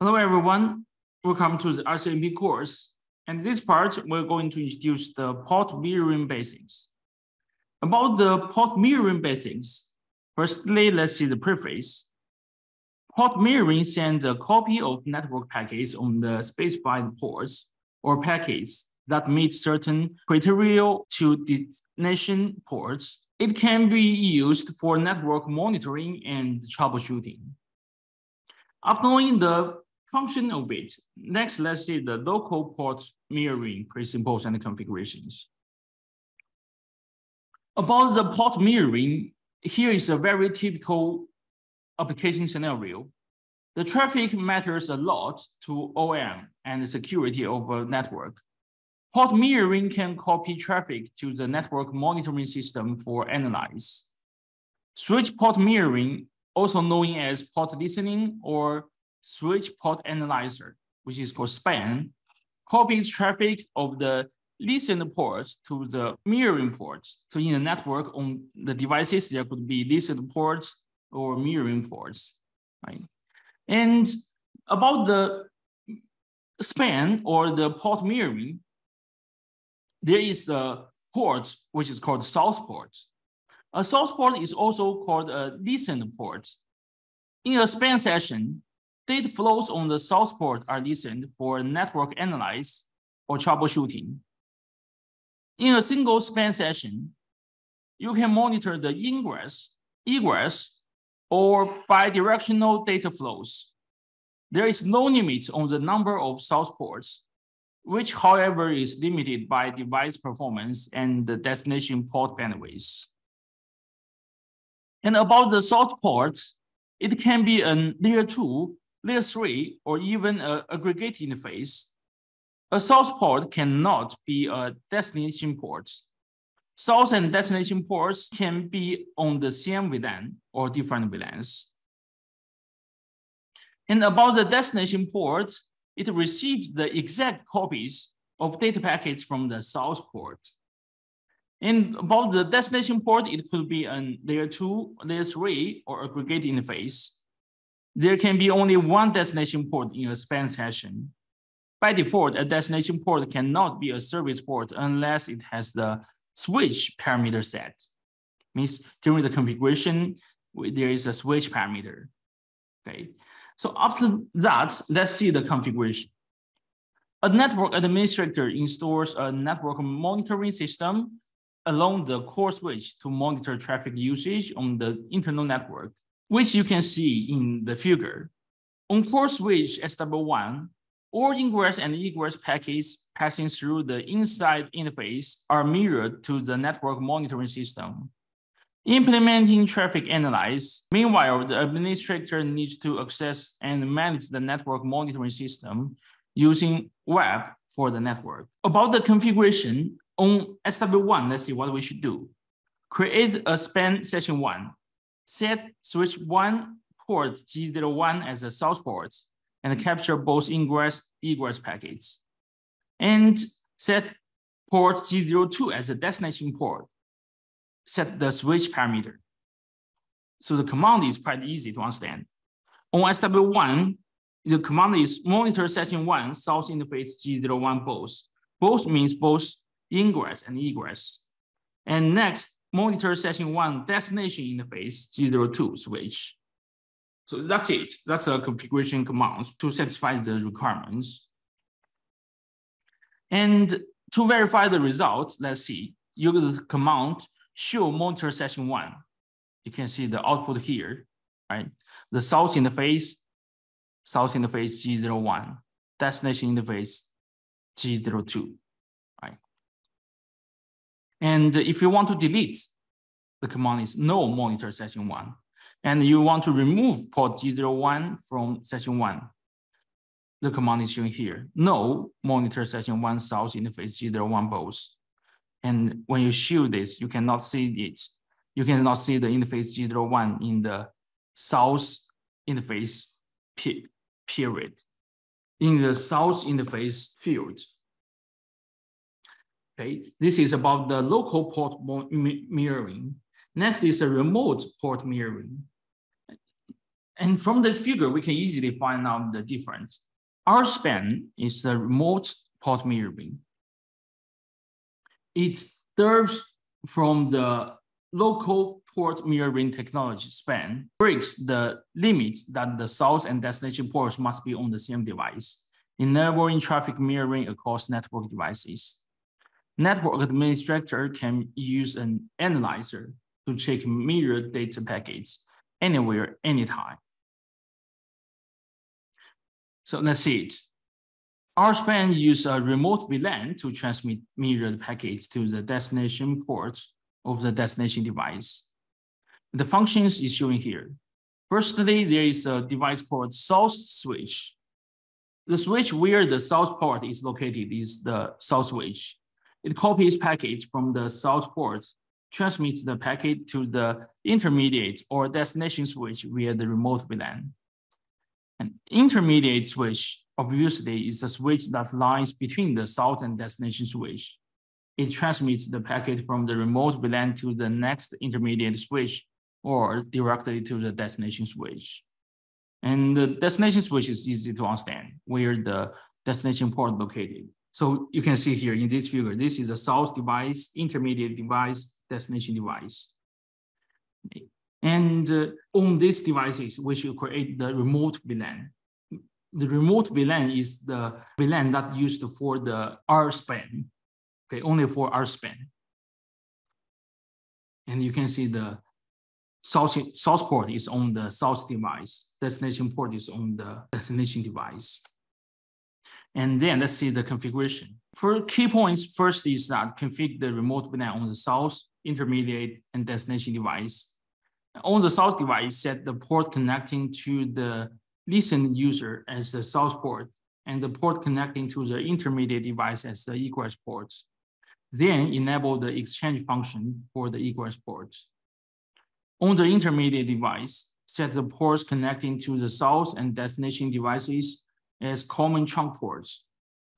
Hello, everyone. Welcome to the RCNP course. And in this part, we're going to introduce the port mirroring basics. About the port mirroring basics, firstly, let's see the preface. Port mirroring sends a copy of network packets on the specified ports or packets that meet certain criteria to destination ports. It can be used for network monitoring and troubleshooting. After knowing the function of it, next let's see the local port mirroring principles and configurations. About the port mirroring, here is a very typical application scenario. The traffic matters a lot to OM and the security of a network. Port mirroring can copy traffic to the network monitoring system for analyze. Switch port mirroring also known as port listening or switch port analyzer, which is called span, copies traffic of the listened ports to the mirroring ports. So in the network on the devices, there could be listened ports or mirroring ports, right? And about the span or the port mirroring, there is a port which is called source port. A source port is also called a listened port. In a span session, data flows on the source port are listened for network analyze or troubleshooting. In a single span session, you can monitor the ingress, egress, or bidirectional data flows. There is no limit on the number of source ports, which however is limited by device performance and the destination port bandwidth. And about the source port, it can be a layer two, layer three, or even an aggregate interface. A source port cannot be a destination port. Source and destination ports can be on the same VLAN or different VLANs. And about the destination port, it receives the exact copies of data packets from the source port. And about the destination port, it could be a layer two, layer three, or aggregate interface. There can be only one destination port in a span session. By default, a destination port cannot be a service port unless it has the switch parameter set. Means during the configuration, there is a switch parameter. Okay. So after that, let's see the configuration. A network administrator installs a network monitoring system along the core switch to monitor traffic usage on the internal network, which you can see in the figure. On core switch SW1, all ingress and egress packets passing through the inside interface are mirrored to the network monitoring system. Implementing traffic analyze, meanwhile, the administrator needs to access and manage the network monitoring system using web for the network. About the configuration, on SW1, let's see what we should do. Create a span session one. Set switch one port G01 as a source port and mm-hmm. capture both ingress egress packets. And set port G02 as a destination port. Set the switch parameter. So the command is quite easy to understand. On SW1, the command is monitor session one source interface G01 both. Both means both ingress and egress. And next, monitor session one destination interface G02 switch. So that's it. That's a configuration command to satisfy the requirements. And to verify the results, let's see, You use the command show monitor session one. You can see the output here, right? The source interface, source interface G01, destination interface G02. And if you want to delete, the command is no monitor session one. And you want to remove port G01 from session one. The command is shown here. No monitor session one source interface G01 both. And when you show this, you cannot see it. You cannot see the interface G01 in the source interface period. In the source interface field, Okay, this is about the local port mirroring. Next is a remote port mirroring. And from this figure, we can easily find out the difference. R span is the remote port mirroring. It derives from the local port mirroring technology span breaks the limits that the source and destination ports must be on the same device, enabling traffic mirroring across network devices. Network administrator can use an analyzer to check mirrored data packets anywhere, anytime. So let's see it. R-span use a remote VLAN to transmit mirrored packets to the destination port of the destination device. The functions is shown here. Firstly, there is a device called source switch. The switch where the source port is located is the source switch. It copies packets from the source port, transmits the packet to the intermediate or destination switch via the remote VLAN. An intermediate switch obviously is a switch that lies between the source and destination switch. It transmits the packet from the remote VLAN to the next intermediate switch or directly to the destination switch. And the destination switch is easy to understand where the destination port located. So you can see here in this figure, this is a source device, intermediate device, destination device. And uh, on these devices, we should create the remote VLAN. The remote VLAN is the VLAN that used for the R span, okay, only for R span. And you can see the source, source port is on the source device, destination port is on the destination device. And then let's see the configuration. For key points, first is that configure the remote VLAN on the source, intermediate, and destination device on the source device, set the port connecting to the listen user as the source port and the port connecting to the intermediate device as the egress port. Then enable the exchange function for the egress port. On the intermediate device, set the ports connecting to the source and destination devices as common trunk ports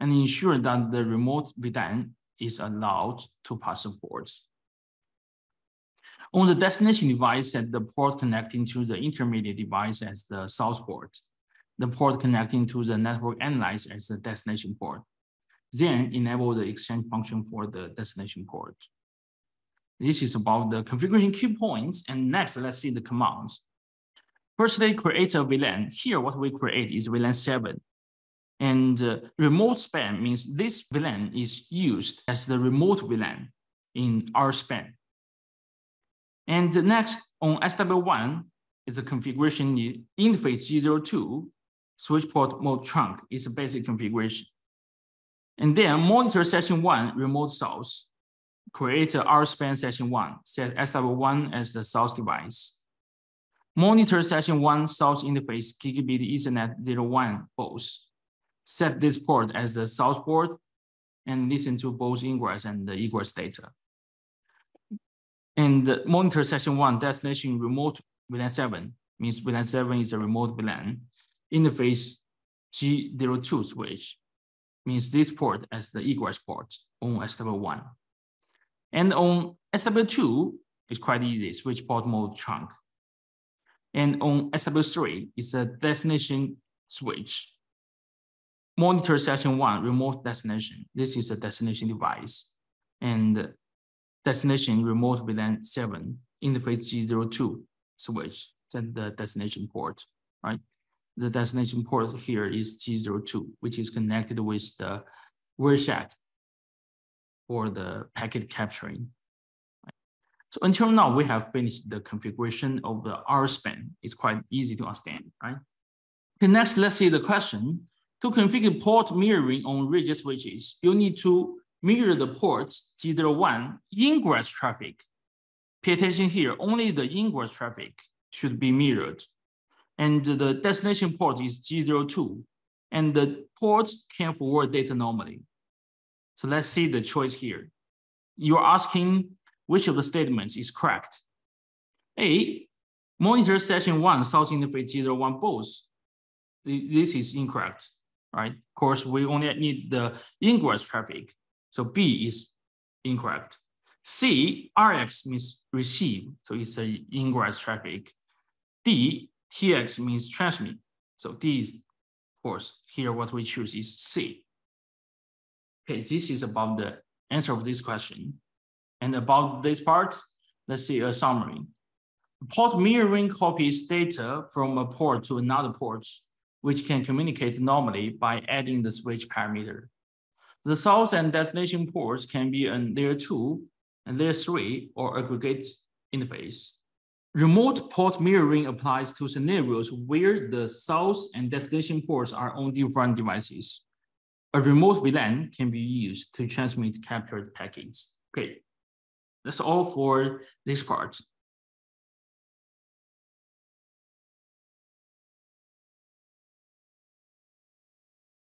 and ensure that the remote VLAN is allowed to pass the ports. On the destination device, set the port connecting to the intermediate device as the source port, the port connecting to the network analyzer as the destination port. Then enable the exchange function for the destination port. This is about the configuration key points. And next, let's see the commands. Firstly, create a VLAN. Here, what we create is VLAN 7. And uh, remote span means this VLAN is used as the remote VLAN in R span. And next on SW1 is the configuration interface G02, switch port mode trunk is a basic configuration. And then monitor session one, remote source, create a RSpan session one, set SW1 as the source device. Monitor session one source interface gigabit ethernet 01 both. Set this port as the source port and listen to both ingress and the egress data. And monitor session one destination remote VLAN 7 means VLAN 7 is a remote VLAN. Interface G02 switch means this port as the egress port on SW1. And on SW2, it's quite easy, switch port mode trunk. And on SW3, it's a destination switch. Monitor session one, remote destination. This is a destination device. And destination remote VLAN 7 interface G02 switch, set the destination port, right? The destination port here is G02, which is connected with the Wireshark for the packet capturing. So until now, we have finished the configuration of the RSpan. It's quite easy to understand, right? Okay, next, let's see the question. To configure port mirroring on Ruijie switches, you need to mirror the ports G01 ingress traffic. Pay attention here, only the ingress traffic should be mirrored. And the destination port is G02, and the ports can forward data normally. So let's see the choice here. You're asking which of the statements is correct. A, monitor session one, source interface G01 both. This is incorrect, right? Of course, we only need the ingress traffic. So B is incorrect. C, RX means receive, so it's a ingress traffic. D, TX means transmit. So D is, of course, here what we choose is C. Okay, this is about the answer of this question. And about this part, let's see a summary. Port mirroring copies data from a port to another port, which can communicate normally by adding the switch parameter. The source and destination ports can be a layer two and layer three or aggregate interface. Remote port mirroring applies to scenarios where the source and destination ports are on different devices. A remote VLAN can be used to transmit captured packets. Okay, that's all for this part.